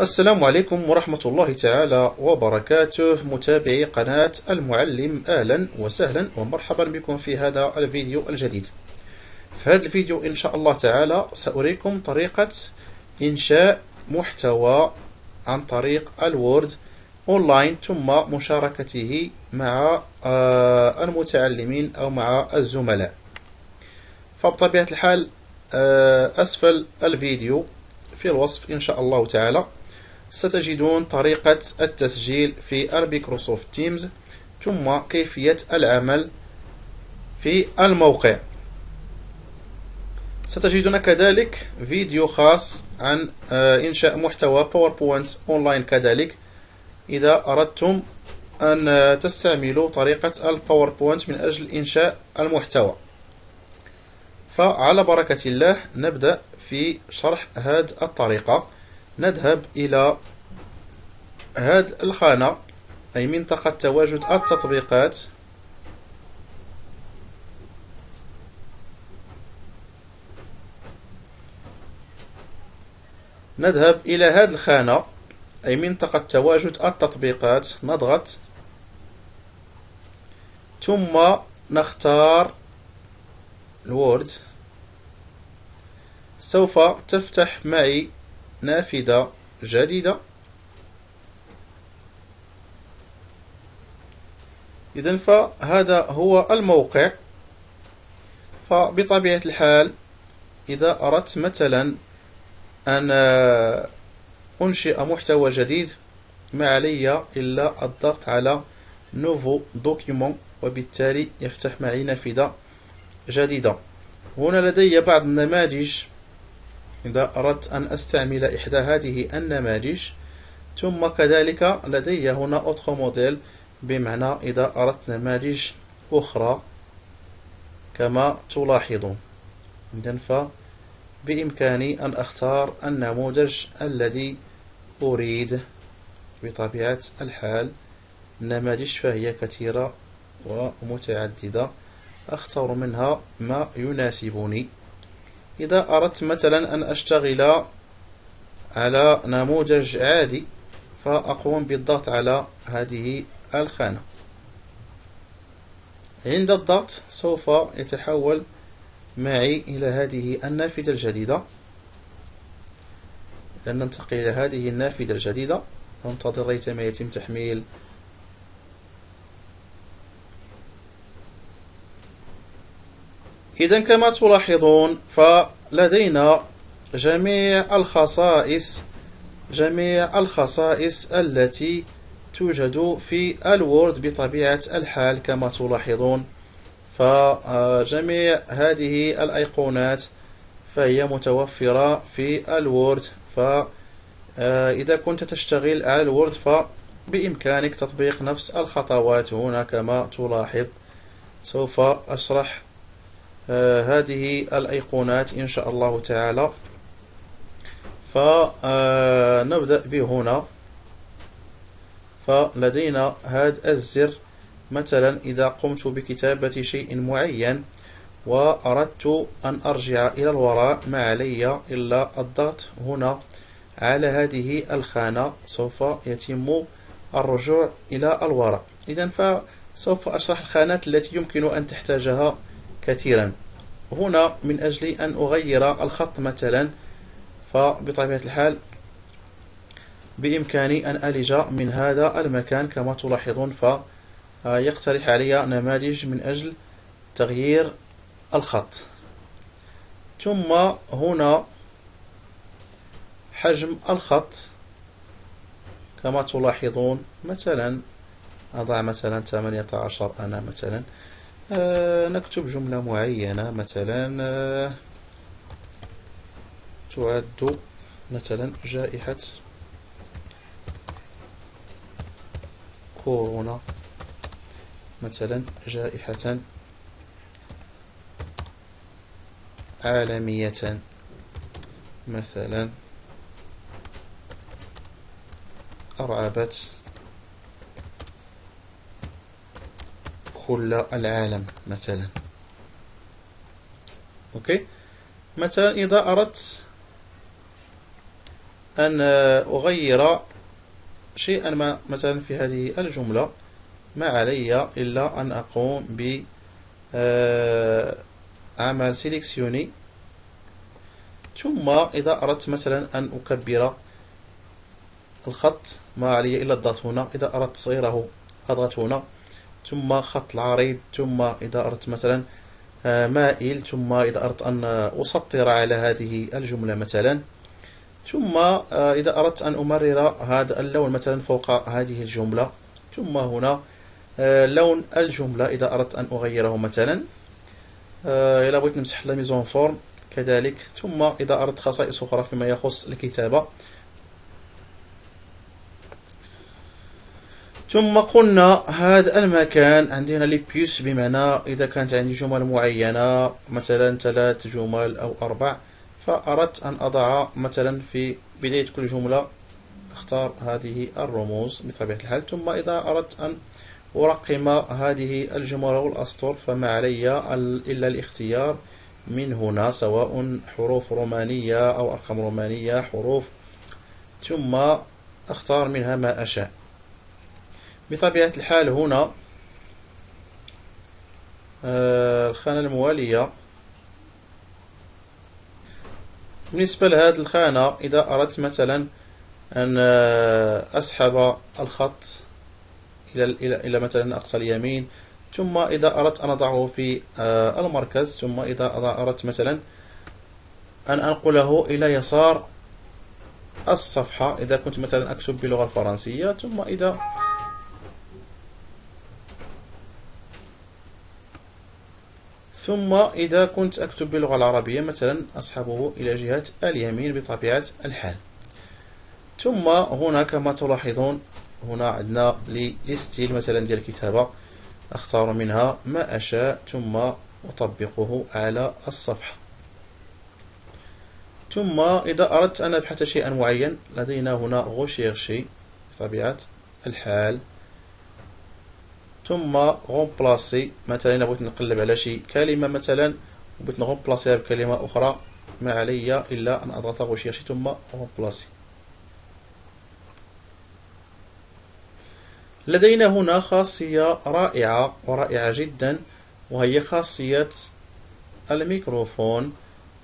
السلام عليكم ورحمة الله تعالى وبركاته. متابعي قناة المعلم أهلا وسهلا ومرحبا بكم في هذا الفيديو الجديد. في هذا الفيديو إن شاء الله تعالى سأريكم طريقة إنشاء محتوى عن طريق الوورد أونلاين ثم مشاركته مع آه، المتعلمين أو مع الزملاء. فبطبيعة الحال آه، أسفل الفيديو في الوصف إن شاء الله تعالى. ستجدون طريقة التسجيل في ال Microsoft Teams ثم كيفية العمل في الموقع. ستجدون كذلك فيديو خاص عن آه، إنشاء محتوى PowerPoint online كذلك. إذا أردتم أن تستعملوا طريقة ال PowerPoint من أجل إنشاء المحتوى. فعلى بركة الله نبدأ في شرح هذه الطريقة. نذهب إلى هذه الخانة أي منطقة تواجد التطبيقات. نذهب إلى هذه الخانة أي منطقة تواجد التطبيقات نضغط. ثم نختار الوورد. سوف تفتح معي نافذة جديدة. إذا فهذا هو الموقع. فبطبيعة الحال إذا أردت مثلا أن أنشئ محتوى جديد ما علي إلا الضغط على nouveau document وبالتالي يفتح معي نافذة جديدة. هنا لدي بعض النماذج إذا أردت أن أستعمل إحدى هذه النماذج ثم كذلك لدي هنا autres modèles بمعنى إذا أردت نماذج أخرى كما تلاحظون إذن فبإمكاني أن أختار النموذج الذي أريد. بطبيعة الحال النماذج فهي كثيرة ومتعددة أختار منها ما يناسبني. إذا أردت مثلا أن أشتغل على نموذج عادي فأقوم بالضغط على هذه الخانة. عند الضغط سوف يتحول معي إلى هذه النافذة الجديدة. ننتقل إلى هذه النافذة الجديدة. ننتظر ريتما يتم تحميل إذا كما تلاحظون فلدينا جميع الخصائص جميع الخصائص التي توجد في الوورد بطبيعة الحال كما تلاحظون. فجميع هذه الأيقونات فهي متوفرة في ال Word. فإذا كنت تشتغل على ال Word فبإمكانك تطبيق نفس الخطوات هنا كما تلاحظ. سوف أشرح هذه الأيقونات إن شاء الله تعالى. فنبدأ بهنا فلدينا هذا الزر. مثلا إذا قمت بكتابة شيء معين وأردت أن أرجع إلى الوراء ما علي إلا الضغط هنا على هذه الخانة. سوف يتم الرجوع إلى الوراء. إذا فسوف أشرح الخانات التي يمكن أن تحتاجها كثيرا. هنا من أجل أن أغير الخط مثلا فبطبيعة الحال بإمكاني أن ألج من هذا المكان كما تلاحظون فيقترح علي نماذج من أجل تغيير الخط. ثم هنا حجم الخط كما تلاحظون مثلا أضع مثلا 18 أنا مثلا. نكتب جملة معينة مثلا آه تعد مثلا جائحة كورونا. مثلا جائحة عالمية. مثلا أرعبت كل العالم مثلا. أوكي؟ مثلا إذا أردت أن أغير شيئا ما مثلا في هذه الجملة ما علي إلا أن أقوم ب آه، عمل سيليكسيوني. ثم إذا أردت مثلا أن أكبر الخط ما علي إلا الضغط هنا. إذا أردت تصغيره أضغط هنا. ثم خط العريض ثم إذا أردت مثلا آه، مائل ثم إذا أردت أن أسطر على هذه الجملة مثلا. ثم آه، إذا أردت أن أمرر هذا اللون مثلا فوق هذه الجملة. ثم هنا آه، لون الجملة إذا أردت أن أغيره مثلا. إذا بغيت نمسح la mise en forme كذلك. ثم إذا أردت خصائص أخرى فيما يخص الكتابة. ثم قلنا هذا المكان عندنا les puces بمعنى إذا كانت عندي جمل معينة مثلا ثلاث جمل أو أربع فأردت أن أضع مثلا في بداية كل جملة أختار هذه الرموز بطبيعة الحال. ثم إذا أردت أن أرقم هذه الجمل والأسطر فما علي إلا الاختيار من هنا سواء حروف رومانية أو أرقام رومانية حروف. ثم أختار منها ما أشاء. بطبيعة الحال هنا آه، الخانة الموالية. بالنسبة لهذه الخانة إذا أردت مثلا أن آه، أسحب الخط إلى إلى مثلا أقصى اليمين ثم إذا أردت أن أضعه في آه، المركز ثم إذا أردت مثلا أن أنقله إلى يسار الصفحة إذا كنت مثلا أكتب باللغة الفرنسية ثم إذا ثم إذا كنت أكتب باللغة العربية مثلا أصحبه إلى جهة اليمين بطبيعة الحال. ثم هنا كما تلاحظون هنا عندنا لستيل مثلا ديال الكتابة أختار منها ما أشاء ثم أطبقه على الصفحة. ثم إذا أردت أن أبحث شيئا معين لدينا هنا غوشيرشي بطبيعة الحال. ثم remplacer مثلا إذا بغيت نقلب على شي كلمة مثلا وبغيت نغومبلاسيها بكلمة أخرى ما علي إلا أن أضغط rechercher ثم remplacer لدينا هنا خاصية رائعة ورائعة جدا وهي خاصية الميكروفون.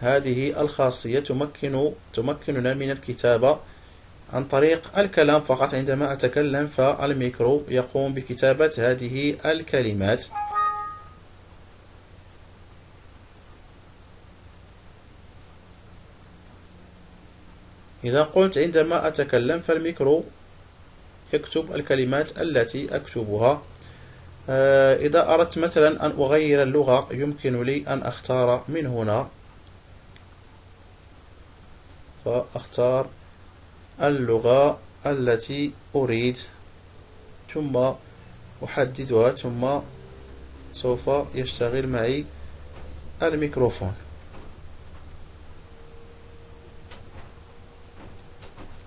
هذه الخاصية تمكن تمكننا من الكتابة عن طريق الكلام فقط عندما أتكلم فالميكرو يقوم بكتابة هذه الكلمات. إذا قلت عندما أتكلم فالميكرو يكتب الكلمات التي أكتبها. آه، إذا أردت مثلا أن أغير اللغة يمكن لي أن أختار من هنا. فأختار اللغة التي أريد. ثم أحددها ثم سوف يشتغل معي الميكروفون.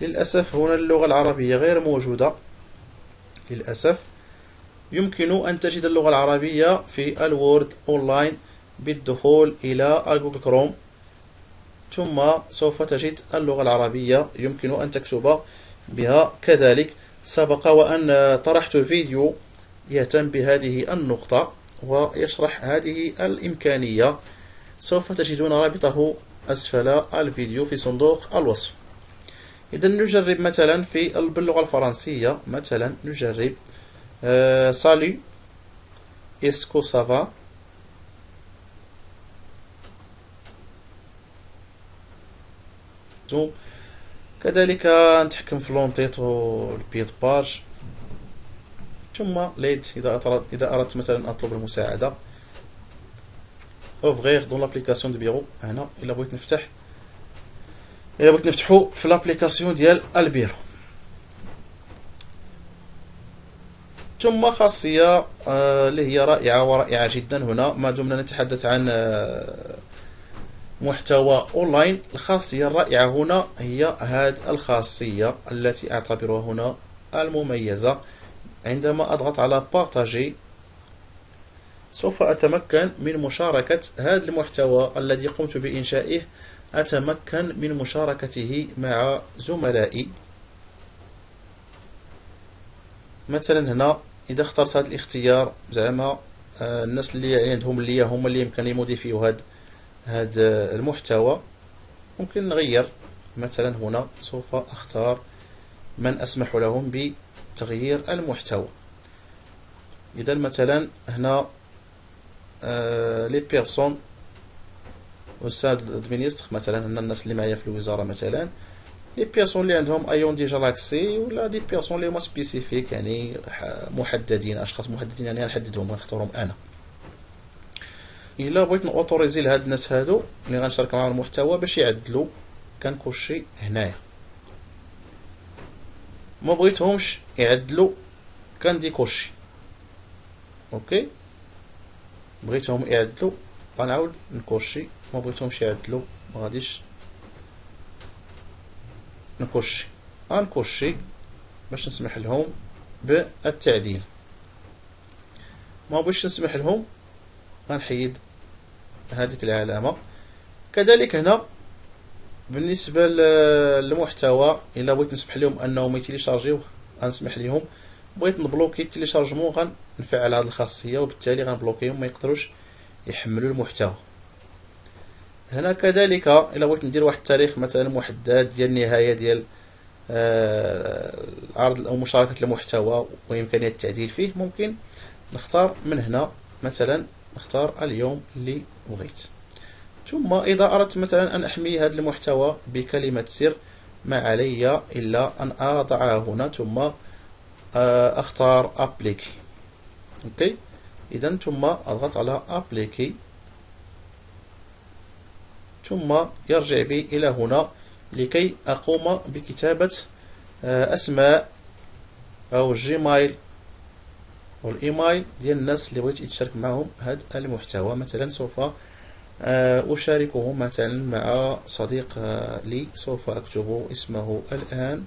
للأسف هنا اللغة العربية غير موجودة. للأسف يمكن أن تجد اللغة العربية في ال Word online بالدخول إلى جوجل كروم. ثم سوف تجد اللغة العربية يمكن أن تكتب بها. كذلك سبق وأن طرحت فيديو يهتم بهذه النقطة ويشرح هذه الإمكانية. سوف تجدون رابطه أسفل الفيديو في صندوق الوصف. إذا نجرب مثلا في باللغة الفرنسية. مثلا نجرب سالي اسكو سافا كذلك نتحكم في l'en-tête وال pied de page. ثم l'aide إذا أردت إذا أردت مثلا أطلب المساعدة. ouvrir dans l'application de bureau هنا إلا بغيت نفتح. إلا بغيت نفتحو في l'application ديال البيرو. ثم خاصية آه، اللي هي رائعة ورائعة جدا هنا. ما دمنا نتحدث عن آه، محتوى أونلاين الخاصية الرائعة هنا هي هذه الخاصية التي أعتبرها هنا المميزة. عندما أضغط على بارتاجي سوف أتمكن من مشاركة هذا المحتوى الذي قمت بإنشائه. أتمكن من مشاركته مع زملائي. مثلا هنا إذا اخترت هذا الاختيار زعما آه، الناس اللي عندهم اللي هما اللي يمكن يموديفيو هذا هذا المحتوى ممكن نغير. مثلا هنا سوف أختار من أسمح لهم بتغيير المحتوى. إذا مثلا هنا آه les personnes أستاذ ادمينستر مثلا هنا الناس اللي معايا في الوزارة مثلا. les personnes اللي عندهم ayant déjà l'accès ولا des personnes اللي هما spécifiques يعني محددين أشخاص محددين يعني نحددهم ونختارهم أنا. إلا بغيت نوتوريزي لهاد الناس هادو اللي غنشارك معاهم المحتوى باش يعدلوا كنكوشي هنايا. ما بغيتهمش يعدلوا كنديكوشي أوكي؟ بغيتهم يعدلوا غنعاود نكوشي ما بغيتهمش يعدلوا ما غاديش نكوشي غنكوشي باش نسمح لهم بالتعديل. ما بغيتش نسمح لهم غنحيد هذيك العلامة. كذلك هنا بالنسبة للمحتوى إلا بغيت نسمح لهم أنهم يتيليشارجيوه غنسمح لهم. بغيت نبلوكي التيليشارجمون غنفعل هذه الخاصية وبالتالي غنبلوكيهم ما يقدروش يحملوا المحتوى. هنا كذلك إلا بغيت ندير واحد التاريخ مثلا محدد ديال النهاية ديال العرض أو مشاركة المحتوى وإمكانية التعديل فيه ممكن نختار من هنا مثلا نختار اليوم اللي بغيت. ثم إذا أردت مثلا أن أحمي هذا المحتوى بكلمة سر ما علي إلا أن اضعها هنا. ثم آه، أختار ابليكي أوكي؟ اذا ثم أضغط على appliquer ثم يرجع بي إلى هنا لكي أقوم بكتابة آه، أسماء أو ال Gmail والإيميل ديال الناس اللي بغيت يتشارك معهم هذا المحتوى. مثلا سوف آه، أشاركه مثلا مع صديق آه، لي. سوف أكتب اسمه الآن.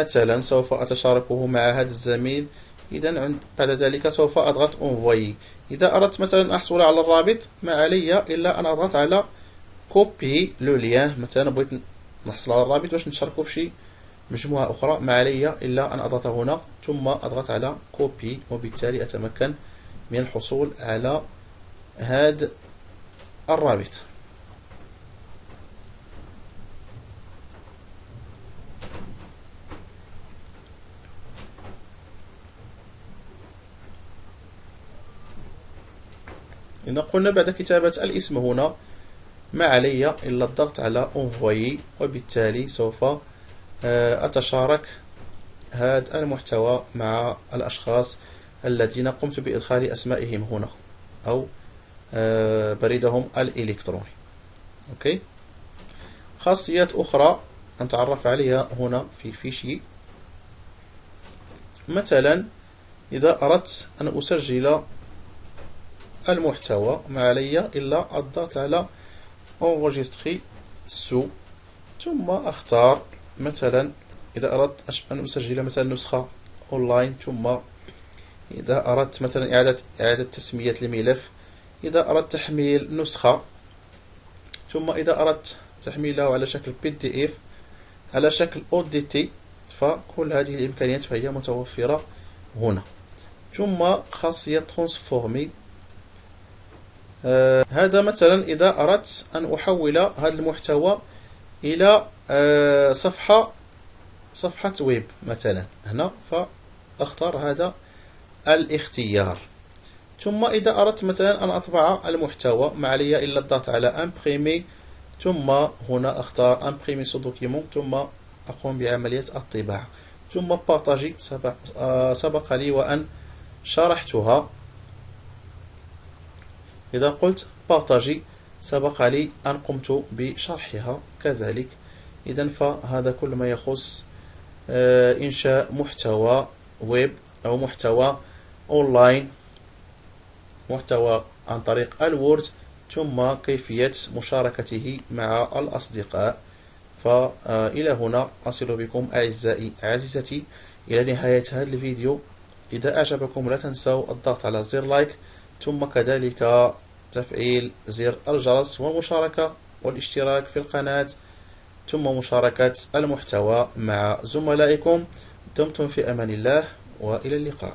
مثلا سوف أتشاركه مع هذا الزميل. إذا بعد ذلك سوف أضغط envoyer إذا أردت مثلا أحصل على الرابط ما علي إلا أن أضغط على copier le lien مثلا بغيت نحصل على الرابط باش نشاركه في شي مجموعة أخرى. ما علي إلا أن أضغط هنا ثم أضغط على copier وبالتالي أتمكن من الحصول على هذا الرابط. إذا قلنا بعد كتابة الاسم هنا ما علي إلا الضغط على انفوي وبالتالي سوف آه، أتشارك هذا المحتوى مع الأشخاص الذين قمت بإدخال أسمائهم هنا أو آه، بريدهم الإلكتروني. أوكي؟ خاصيات أخرى نتعرف عليها هنا في فيشي مثلا إذا أردت أن أسجل المحتوى ما علي إلا الضغط على enregistrer sous ثم أختار مثلا إذا أردت أن أسجل مثلا نسخة أونلاين ثم إذا أردت مثلا إعادة إعادة تسمية الملف إذا أردت تحميل نسخة ثم إذا أردت تحميله على شكل PDF على شكل ODT فكل هذه الإمكانيات فهي متوفرة هنا. ثم خاصية transformer آه هذا مثلا إذا أردت أن أحول هذا المحتوى إلى آه صفحة صفحة ويب مثلا هنا فأختار هذا الاختيار. ثم إذا أردت مثلا أن أطبع المحتوى ما علي إلا الضغط على imprimer ثم هنا أختار imprimer ce document ثم أقوم بعملية الطباعة. ثم partager سبق, آه سبق لي وأن شرحتها. إذا قلت partager سبق لي أن قمت بشرحها كذلك. إذا فهذا كل ما يخص آه، إنشاء محتوى ويب أو محتوى أونلاين محتوى عن طريق ال Word ثم كيفية مشاركته مع الأصدقاء. فإلى هنا أصل بكم أعزائي عزيزتي. إلى نهاية هذا الفيديو. إذا أعجبكم لا تنسوا الضغط على زر like. ثم كذلك تفعيل زر الجرس والمشاركة والاشتراك في القناة ثم مشاركة المحتوى مع زملائكم. دمتم في أمان الله وإلى اللقاء.